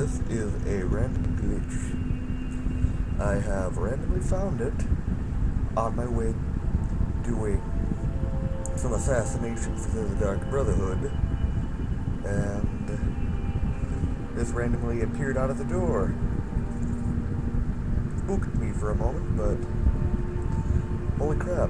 This is a random glitch. I have randomly found it on my way doing some assassinations for the Dark Brotherhood, and this randomly appeared out of the door. Spooked me for a moment, but holy crap.